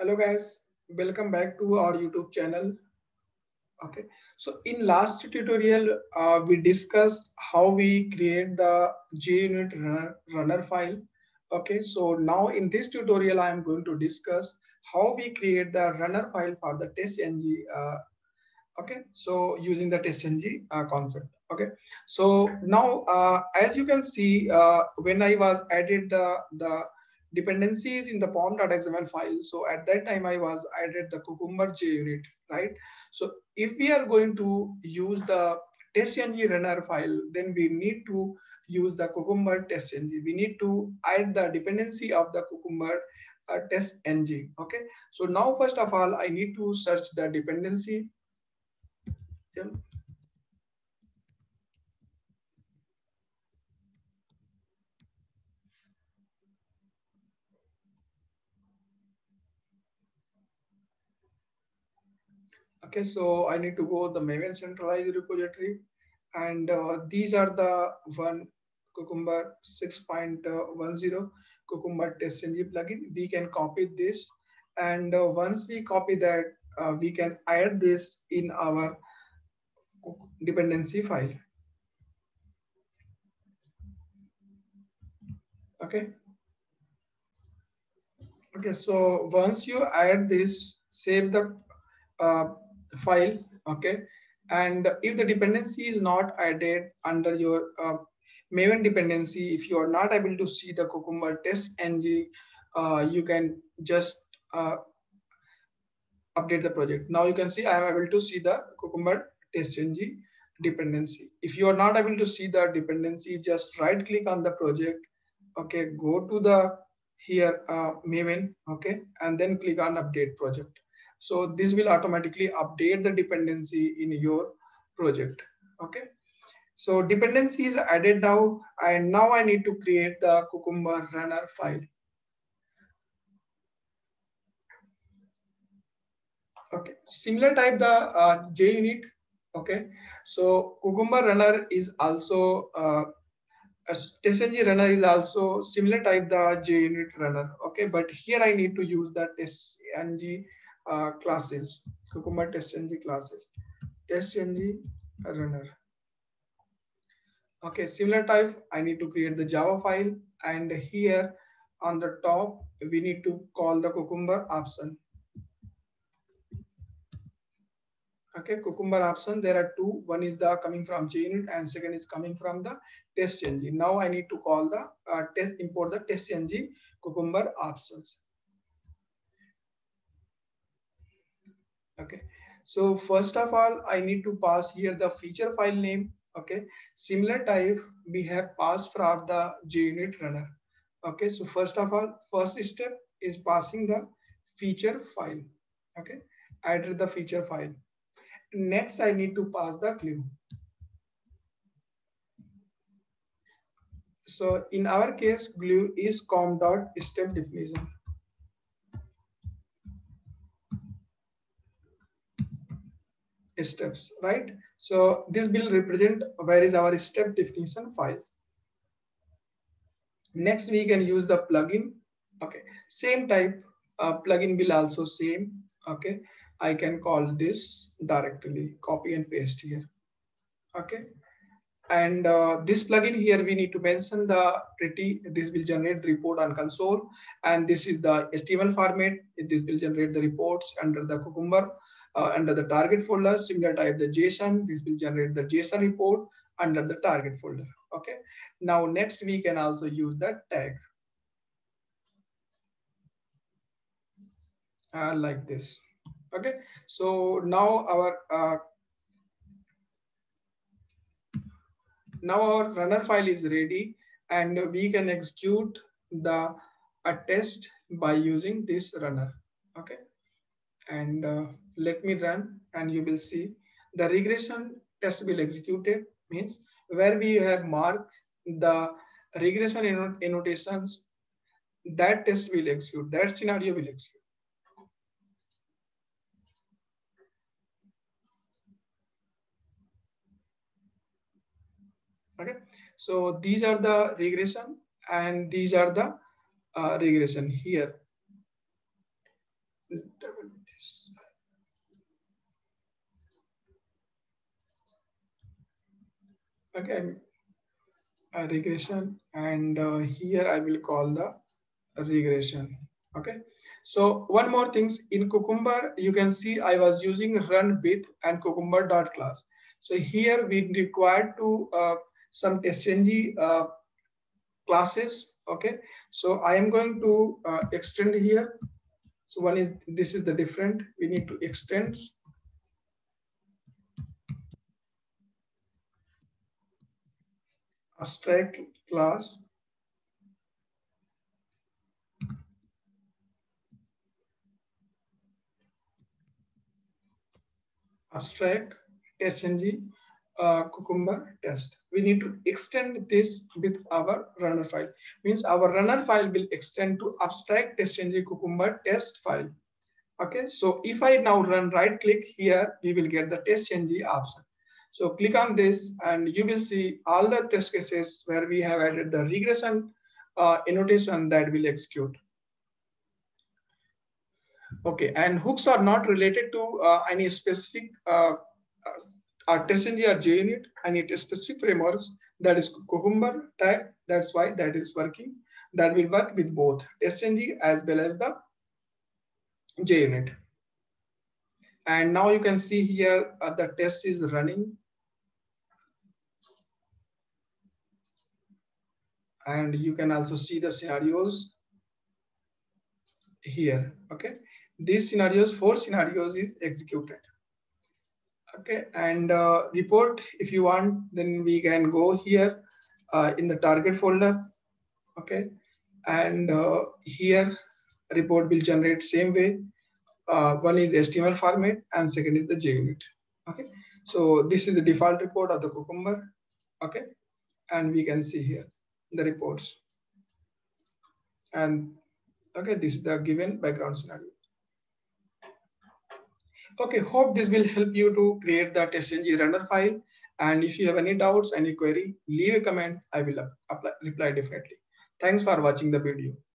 hello guys. Welcome back to our youtube channel. Okay. So in last tutorial uh, we discussed how we create the JUnit runner, runner file. Okay. So now in this tutorial i am going to discuss how we create the runner file for the testng uh, okay. So using the testng uh, concept. Okay. So now uh, as you can see uh, when i was added the the dependencies in the pom.xml file. So at that time I was added the Cucumber JUnit, right? So if we are going to use the testng runner file, then we need to use the Cucumber testng. We need to add the dependency of the Cucumber uh, testng. Okay. So now first of all, I need to search the dependency. Okay, so I need to go the Maven centralized repository and uh, these are the one Cucumber 6.10 Cucumber TestNG plugin. We can copy this and uh, once we copy that, uh, we can add this in our dependency file. Okay. Okay, so once you add this, save the uh, file okay? And if the dependency is not added under your uh, maven dependency if you are not able to see the cucumber test ng uh, you can just uh, update the project. Now you can see i am able to see the cucumber test ng dependency. If you are not able to see the dependency just right click on the project okay? Go to the here uh, maven okay? And then click on update project so this will automatically update the dependency in your project. Okay. So dependency is added now and now I need to create the Cucumber runner file. Okay, similar type the uh, JUnit. Okay, so Cucumber runner is also uh, TestNG runner is also similar type the JUnit runner. Okay, but here I need to use the TestNG uh, classes, Cucumber test TestNG classes, test TestNG runner. Okay, similar type, I need to create the Java file and here on the top, we need to call the Cucumber option. Okay, Cucumber option, there are two. One is the coming from JUnit and second is coming from the TestNG. Now I need to call the uh, test, import the TestNG Cucumber options. Okay. So first of all i need to pass here the feature file name. Okay. Similar type we have passed for the JUnit runner. Okay. So first of all first step is passing the feature file. Okay. Add the feature file. Next i need to pass the glue so in our case glue is com dot step definition steps, right? So this will represent where is our step definition files. Next, we can use the plugin. Okay, same type uh, plugin will also same. Okay, I can call this directly, copy and paste here. Okay, and uh, this plugin here we need to mention the pretty this will generate the report on console and this is the html format this will generate the reports under the cucumber uh, under the target folder, similar type the JSON, this will generate the JSON report under the target folder. Okay. Now next we can also use the tag. Uh, like this. Okay. So now our uh, now our runner file is ready and we can execute the a test by using this runner. Okay. And uh, let me run and you will see. The regression test will executed means where we have marked the regression annotations that test will execute that scenario will execute. Okay? So these are the regression and these are the uh, regression here okay. A regression. And uh, here i will call the regression. Okay. So one more things. In cucumber you can see i was using run with and cucumber dot class. So here we required to uh, some testng uh, classes. Okay. So i am going to uh, extend here. So one is this is the different. We need to extend abstract class abstract testng uh, cucumber test. We need to extend this with our runner file. Means our runner file will extend to abstract testng cucumber test file. Okay, so if I now run right click here, we will get the test testng option. So click on this and you will see all the test cases where we have added the regression uh, annotation that will execute. Okay, and hooks are not related to uh, any specific uh, our TestNG or JUnit, I need a specific frameworks that is Cucumber type. That's why that is working. That will work with both TestNG as well as the JUnit. And now you can see here uh, the test is running. And you can also see the scenarios here. Okay. These scenarios, four scenarios is executed okay? And uh, report if you want then we can go here uh, in the target folder okay? And uh, here report will generate same way. Uh, one is html format and second is the junit okay? So this is the default report of the cucumber okay? And we can see here the reports and okay this is the given background scenario Okay, hope this will help you to create the TestNG runner file. And if you have any doubts, any query, leave a comment. I will apply, reply definitely. Thanks for watching the video.